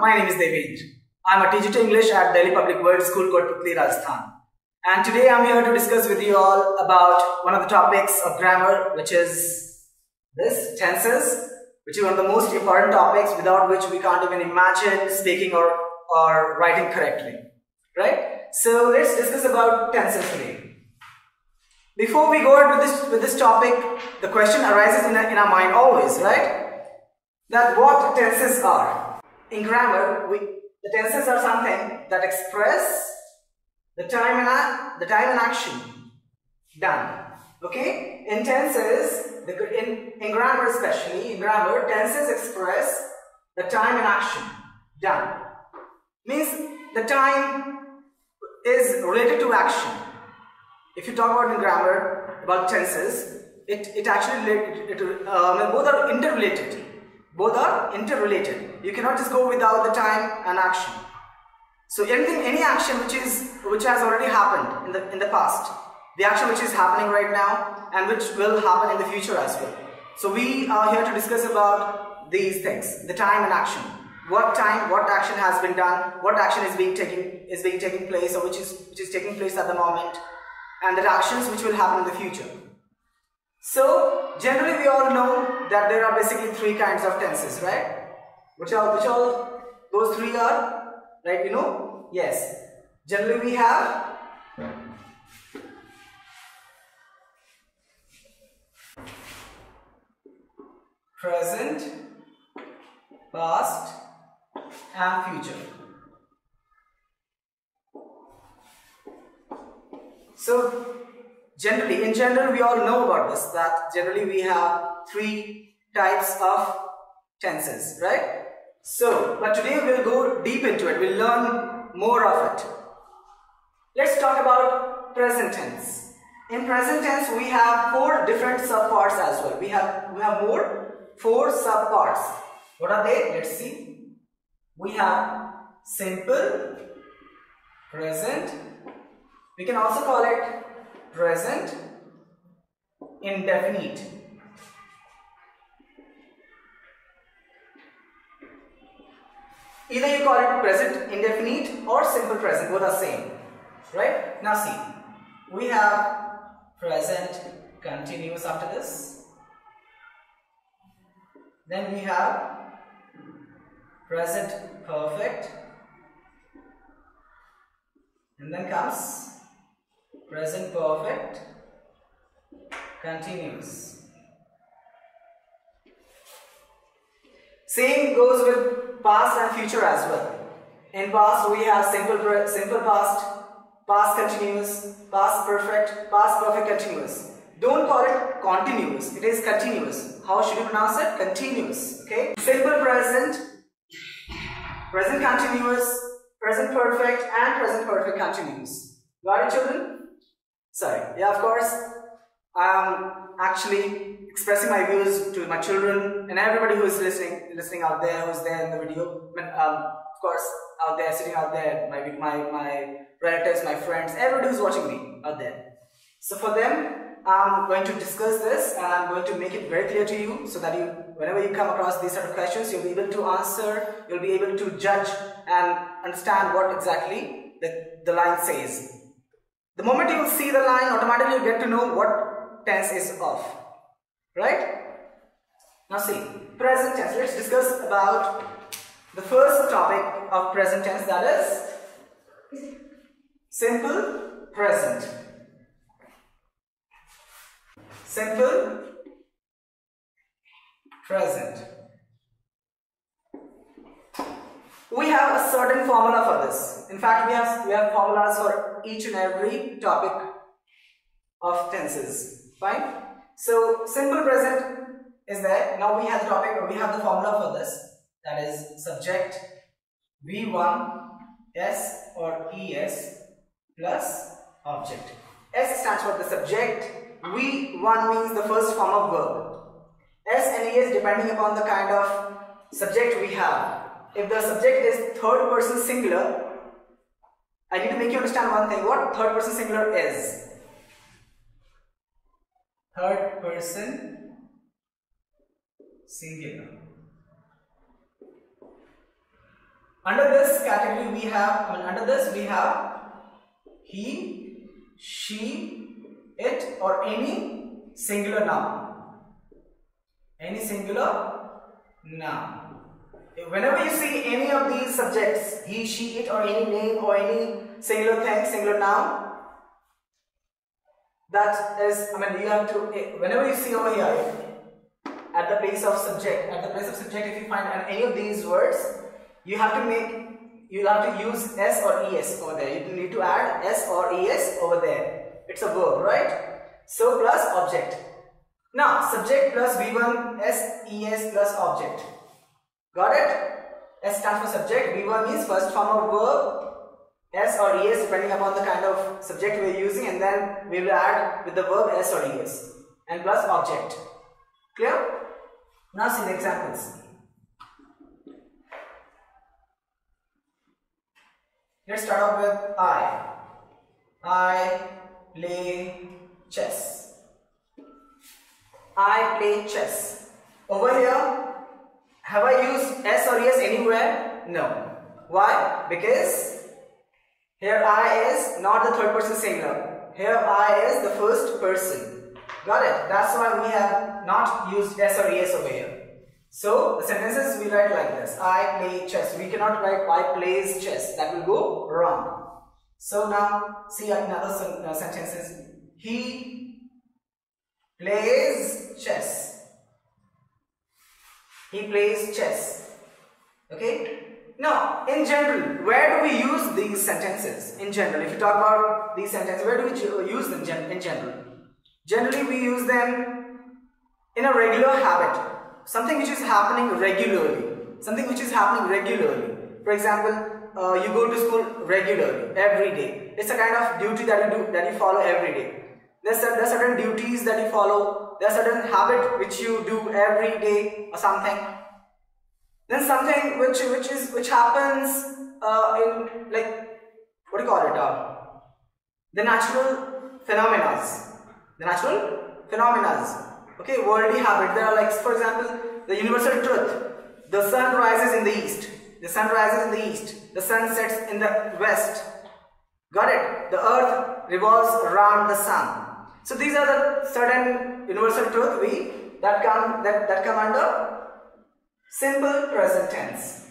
my name is Devendra. I'm a teacher to English at Delhi Public World School, Kotputli, Rajasthan. And today I'm here to discuss with you all about one of the topics of grammar, which is this tenses, which is one of the most important topics without which we can't even imagine speaking or, or writing correctly. Right? So let's discuss about tenses today. Before we go ahead with this, with this topic, the question arises in, in our mind always, right? that what tenses are. In grammar, we, the tenses are something that express the time and the time and action done. Okay? In tenses, the, in, in grammar especially, in grammar, tenses express the time and action done. Means the time is related to action. If you talk about in grammar, about tenses, it, it actually, it, it, uh, both are interrelated both are interrelated. You cannot just go without the time and action. So anything, any action which is which has already happened in the in the past, the action which is happening right now and which will happen in the future as well. So we are here to discuss about these things, the time and action. What time, what action has been done, what action is being taken is being taking place or which is which is taking place at the moment, and the actions which will happen in the future. So generally we all know that there are basically three kinds of tenses, right? Which are which all those three are? Right, you know? Yes. Generally we have present, past and future. So generally, in general, we all know about this, that generally we have three types of tenses, right? So, but today we'll go deep into it, we'll learn more of it. Let's talk about present tense. In present tense, we have four different subparts as well. We have, we have more, four subparts. What are they? Let's see. We have simple, present, we can also call it present indefinite. Either you call it present indefinite or simple present, both are same. Right? Now see, we have present continuous after this. Then we have present perfect. And then comes present perfect continuous. Same goes with past and future as well. In past we have simple simple past past continuous past perfect past perfect continuous. Don't call it continuous it is continuous. How should you pronounce it? Continuous okay? Simple present present continuous present perfect and present perfect continuous. Got it children Sorry, yeah, of course, I'm actually expressing my views to my children and everybody who is listening, listening out there, who's there in the video. Um, of course, out there, sitting out there, my, my, my relatives, my friends, everybody who's watching me out there. So for them, I'm going to discuss this and I'm going to make it very clear to you so that you, whenever you come across these sort of questions, you'll be able to answer, you'll be able to judge and understand what exactly the, the line says. The moment you see the line, automatically you get to know what tense is of. Right? Now see, present tense. Let's discuss about the first topic of present tense that is simple present. Simple present. We have a certain formula for this. In fact, we have, we have formulas for each and every topic of tenses. Fine? So, simple present is there. Now we have the topic, we have the formula for this. That is subject V1 S or ES plus object. S stands for the subject. V1 means the first form of verb. S and ES depending upon the kind of subject we have if the subject is third person singular, I need to make you understand one thing. What third person singular is? Third person singular. Under this category we have, I mean under this we have he, she, it or any singular noun. Any singular noun. Whenever you see any of these subjects, he, she, it or any name or any singular thing, singular noun, that is, I mean you have to, eh, whenever you see over here, at the place of subject, at the place of subject if you find any of these words, you have to make, you have to use S or ES over there. You need to add S or ES over there. It's a verb, right? So plus object. Now, subject plus V1, S, ES plus object. Got it? S stands for subject, V1 means first form of verb, S or ES depending upon the kind of subject we are using and then we will add with the verb S or ES and plus object. Clear? Now see the examples. Let's start off with I. I play chess. I play chess. Over here, have I used S or ES anywhere? No. Why? Because here I is not the third person singular. Here I is the first person. Got it? That's why we have not used S or ES over here. So the sentences we write like this. I play chess. We cannot write I plays chess. That will go wrong. So now see another uh, sentences. He plays chess. He plays chess. Okay. Now, in general, where do we use these sentences? In general, if you talk about these sentences, where do we use them in general? Generally, we use them in a regular habit something which is happening regularly something which is happening regularly for example uh, you go to school regularly every day it's a kind of duty that you do that you follow every day there's, there are certain duties that you follow there's a certain habit which you do every day or something then something which which is which happens uh, in like what do you call it uh, the natural phenomena the natural phenomena Okay, worldly habit. There are like, for example, the universal truth. The sun rises in the east. The sun rises in the east. The sun sets in the west. Got it? The earth revolves around the sun. So these are the certain universal truth we that come that, that come under simple present tense.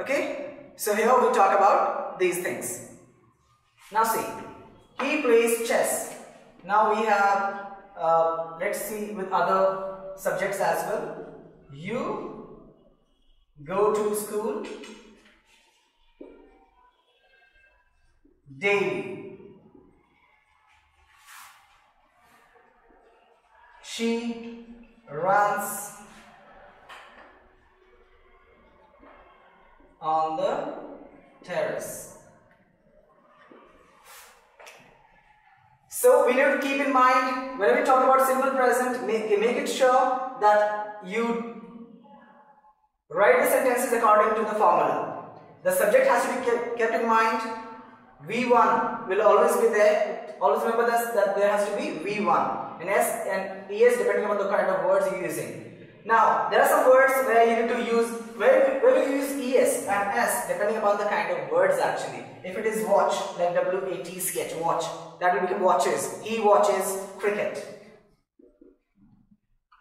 Okay? So here we talk about these things. Now see, he plays chess. Now we have uh, let's see with other subjects as well. You go to school daily. She runs on the terrace. So we need to keep in mind when we talk about simple present, make, make it sure that you write the sentences according to the formula. The subject has to be kept in mind. V1 will always be there. Always remember this, that there has to be V1 and S and ES depending on the kind of words you're using. Now, there are some words where you need to use, where, where you use ES and S depending upon the kind of words actually. If it is watch, like W-A-T sketch, watch, that will become watches. He watches cricket.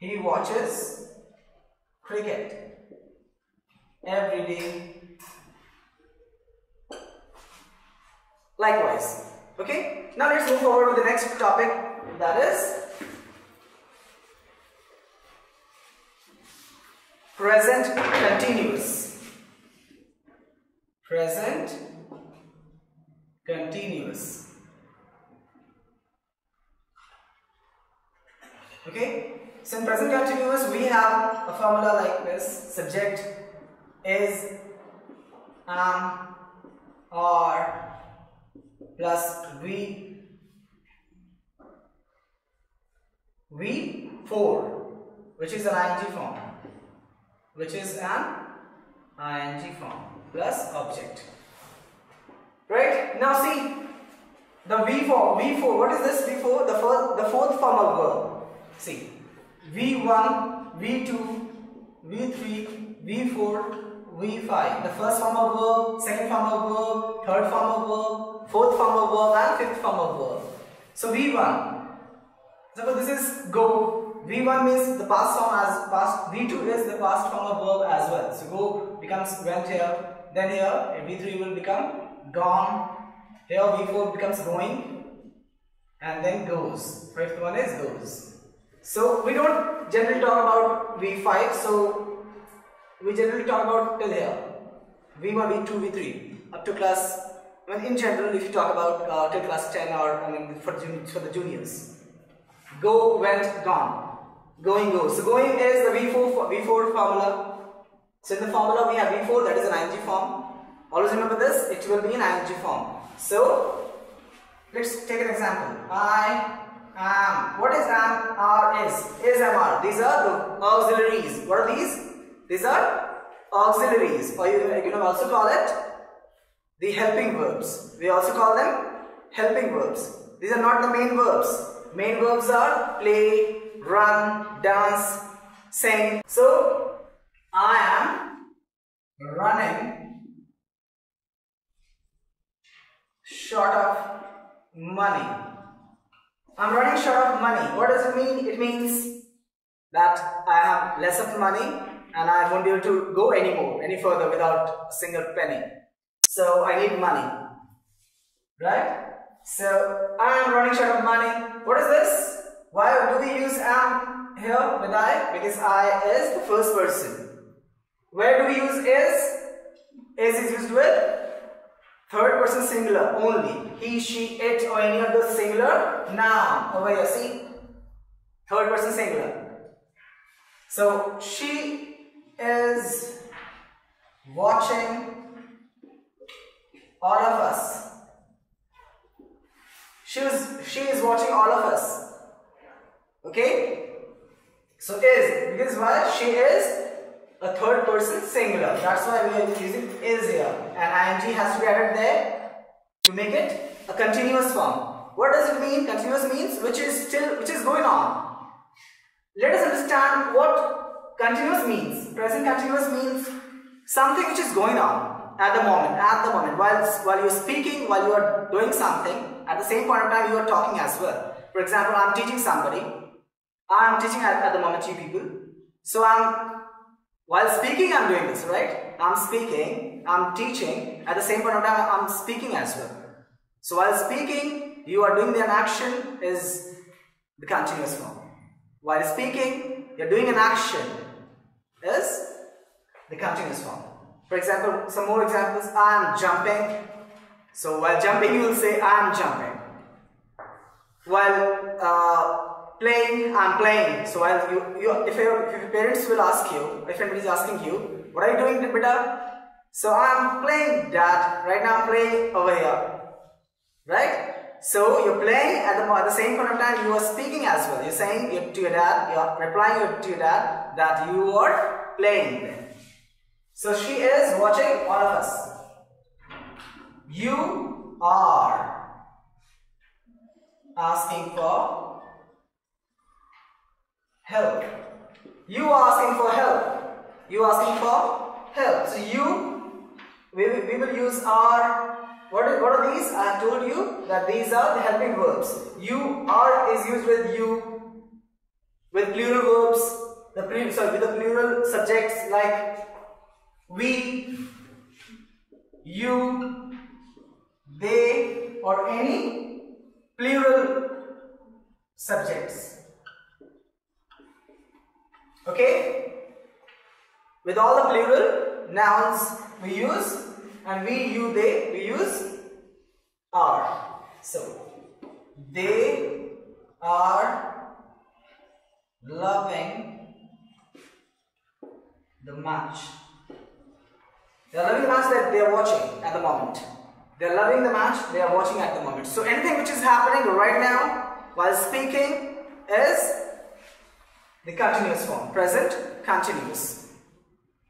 He watches cricket every day. Likewise. Okay, now let's move forward with the next topic that is present continuous. Present continuous. Okay, so in present continuous we have a formula like this subject is um, am or plus v v4 which is an ing form which is an ing form plus object right now see the v4 v4 what is this v4 the first the fourth form of verb see v1 v2 v3 v4 V5. The first form of verb, second form of verb, third form of verb, fourth form of verb and fifth form of verb. So V1. So this is go. V1 means the past form as past. V2 is the past form of verb as well. So go becomes went here. Then here V3 will become gone. Here V4 becomes going and then goes. Fifth one is goes. So we don't generally talk about V5. So we generally talk about till here. V1, V2, V3 up to class. Well, in general, if you talk about uh, till class 10 or I mean for, for the juniors. Go, went, gone. Going, goes. So going is the V4 V4 formula. So in the formula we have V4 that is an ing form. Always remember this. It will be an ing form. So let's take an example. I am. What is am? Are is. Is am are. These are the auxiliaries. What are these? These are auxiliaries. Or you, you can also call it the helping verbs. We also call them helping verbs. These are not the main verbs. Main verbs are play, run, dance, sing. So, I am running short of money. I'm running short of money. What does it mean? It means that I have less of money and I won't be able to go anymore, any further without a single penny. So I need money. Right? So I am running short of money. What is this? Why do we use am here with I? Because I is the first person. Where do we use is? Is is used with third person singular only. He, she, it or any other singular noun. Over here, see? Third person singular. So she is watching all of us she was she is watching all of us. Okay? So is because why she is a third person singular. That's why we are using is here. And ing has to be added there to make it a continuous form. What does it mean? Continuous means which is still which is going on. Let us understand what continuous means. Present continuous means something which is going on at the moment, at the moment. While, while you're speaking, while you are doing something, at the same point of time, you are talking as well. For example, I'm teaching somebody. I'm teaching at, at the moment you people. So I'm, while speaking, I'm doing this, right? I'm speaking, I'm teaching. At the same point of time, I'm speaking as well. So while speaking, you are doing the action is the continuous form. While speaking, you're doing an action is the continuous form. For example, some more examples. I am jumping. So while jumping, you will say, I am jumping. While uh, playing, I am playing. So while you, you if, your, if your parents will ask you, if anybody is asking you, what are you doing, beta? So I am playing dad. Right now I'm playing over here. Right? So you're playing at the, at the same point of time you are speaking as well. You're saying to your dad, you're replying to your dad that you are playing. So she is watching all of us. You are asking for help. You are asking for help. You are asking for help. So you, we, we will use is, what are these? I told you that these are the helping verbs. You are is used with you, with plural verbs, the plural, sorry, with the plural subjects like we, you, they or any plural subjects. Okay? With all the plural nouns we use and we, you, they, we use are. So, they are loving the match. They are loving the match that they are watching at the moment. They are loving the match they are watching at the moment. So anything which is happening right now while speaking the continuous form. Present continuous.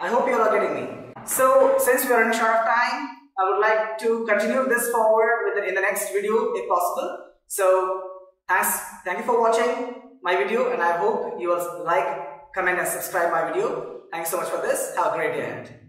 I hope you all are getting me. So since we are in short of time, I would like to continue this forward with the, in the next video if possible. So thanks, thank you for watching my video and I hope you will like, comment and subscribe my video. Thanks so much for this. Have a great day ahead.